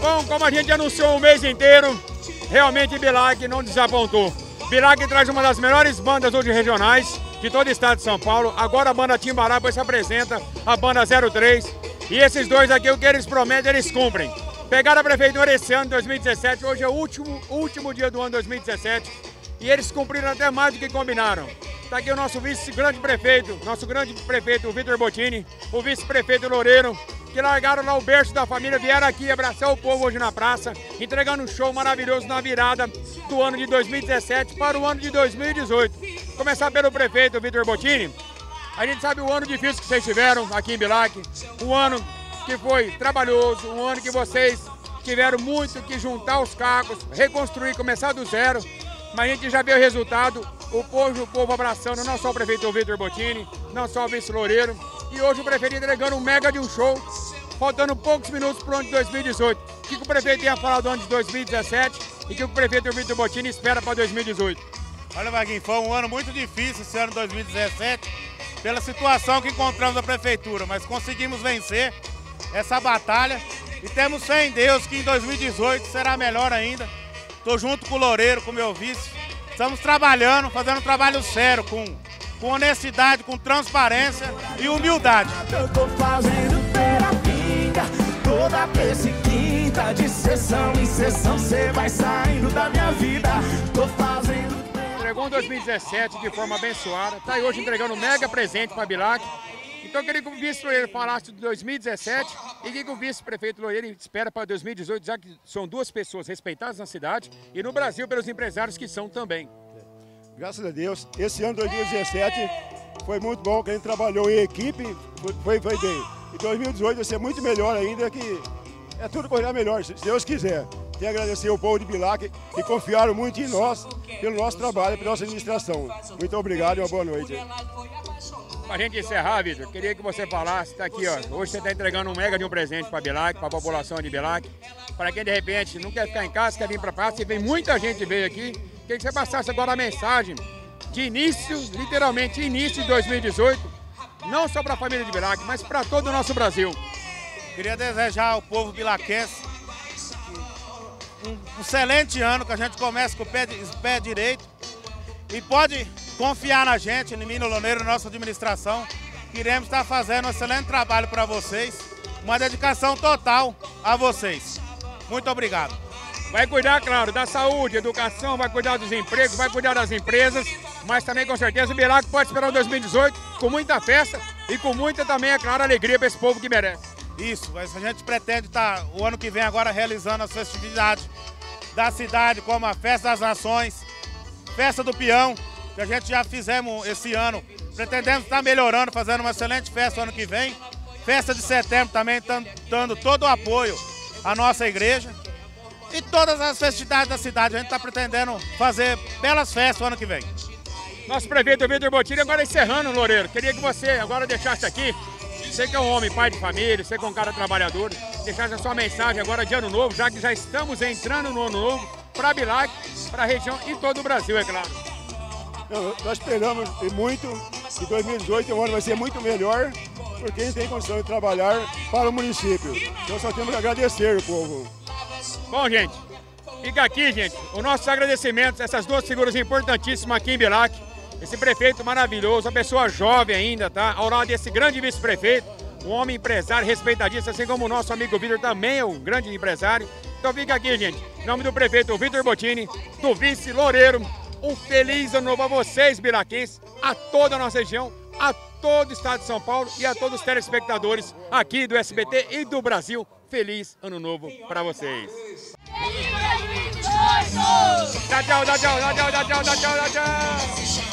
Então, como a gente anunciou o mês inteiro, realmente Bilac não desapontou. Bilac traz uma das melhores bandas hoje regionais de todo o estado de São Paulo. Agora a banda Timbará depois se apresenta, a banda 03. E esses dois aqui, o que eles prometem, eles cumprem. Pegaram a prefeitura esse ano, 2017, hoje é o último, último dia do ano 2017. E eles cumpriram até mais do que combinaram. Está aqui o nosso vice-grande prefeito, nosso grande prefeito, Vitor Bottini, o vice-prefeito Loureiro, que largaram lá o berço da família, vieram aqui abraçar o povo hoje na praça, entregando um show maravilhoso na virada do ano de 2017 para o ano de 2018. Começar pelo prefeito Vitor Bottini. A gente sabe o ano difícil que vocês tiveram aqui em Bilac, um ano que foi trabalhoso, um ano que vocês tiveram muito que juntar os cacos, reconstruir, começar do zero, mas a gente já vê o resultado, o povo, o povo abraçando não só o prefeito Vitor Bottini, não só o vice Loureiro, e hoje o prefeito entregando um mega de um show, faltando poucos minutos para o ano de 2018. O que, o prefeito tinha falado do ano de 2017 e o que o prefeito Vitor Bottini espera para 2018? Olha, Vaguinho, foi um ano muito difícil esse ano 2017, pela situação que encontramos na prefeitura, mas conseguimos vencer essa batalha e temos fé em Deus que em 2018 será melhor ainda. Estou junto com o Loureiro, com o meu vice. Estamos trabalhando, fazendo um trabalho sério, com com honestidade, com transparência e humildade. Eu tô fazendo terapia toda terça e quinta, de sessão em sessão, você vai saindo da minha vida. Tô fazendo Entregou em 2017 de forma abençoada, tá aí hoje entregando um mega presente para Bilac. Então eu queria que o vice-loureiro falasse de 2017 e que o vice-prefeito Loureiro espera para 2018, já que são duas pessoas respeitadas na cidade e no Brasil pelos empresários que são também. Graças a Deus, esse ano 2017 foi muito bom, que a gente trabalhou em equipe, foi, foi bem. E 2018 vai ser muito melhor ainda, que é tudo correr melhor, se Deus quiser. Tenho agradecer ao povo de Bilac, que confiaram muito em nós, pelo nosso trabalho, pela nossa administração. Muito obrigado e uma boa noite. Para a gente encerrar, Vitor, queria que você falasse, está aqui, ó, hoje você está entregando um mega de um presente para Bilac, para a população de Bilac, para quem de repente não quer ficar em casa, quer vir para a praça, e vem muita gente veio aqui, Queria que você passasse agora a mensagem de início, literalmente início de 2018, não só para a família de Bilac, mas para todo o nosso Brasil. Queria desejar ao povo bilaquense um excelente ano, que a gente comece com o pé, pé direito. E pode confiar na gente, no Loneiro, nossa administração, que iremos estar fazendo um excelente trabalho para vocês, uma dedicação total a vocês. Muito obrigado. Vai cuidar, claro, da saúde, educação, vai cuidar dos empregos, vai cuidar das empresas, mas também com certeza o Bilac pode esperar o 2018 com muita festa e com muita também, é claro, alegria para esse povo que merece. Isso, a gente pretende estar o ano que vem agora realizando as festividades da cidade, como a Festa das Nações, Festa do Peão, que a gente já fizemos esse ano. Pretendemos estar melhorando, fazendo uma excelente festa ano que vem. Festa de setembro também, dando todo o apoio à nossa igreja. E todas as festividades da cidade. A gente está pretendendo fazer belas festas o ano que vem. Nosso prefeito Vitor Botilho, agora encerrando, Loureiro. Queria que você agora deixasse aqui, você que é um homem, pai de família, você que é um cara trabalhador, deixasse a sua mensagem agora de ano novo, já que já estamos entrando no ano novo, para Bilac, para a região e todo o Brasil, é claro. Nós esperamos muito que 2018 o ano vai ser muito melhor, porque a gente tem condição de trabalhar para o município. Então só temos que agradecer o povo. Bom, gente, fica aqui, gente, os nossos agradecimentos a essas duas figuras importantíssimas aqui em Bilac. Esse prefeito maravilhoso, uma pessoa jovem ainda, tá? Ao lado desse grande vice-prefeito, um homem empresário respeitadíssimo, assim como o nosso amigo Vitor também é um grande empresário. Então fica aqui, gente, em nome do prefeito Vitor Bottini, do vice Loureiro, um feliz ano novo a vocês, bilaquenses, a toda a nossa região, a todo o estado de São Paulo e a todos os telespectadores aqui do SBT e do Brasil. Feliz ano novo para vocês. Tchau, dá tchau, dá tchau, tchau, tchau, dá tchau.